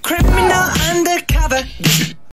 Criminal undercover.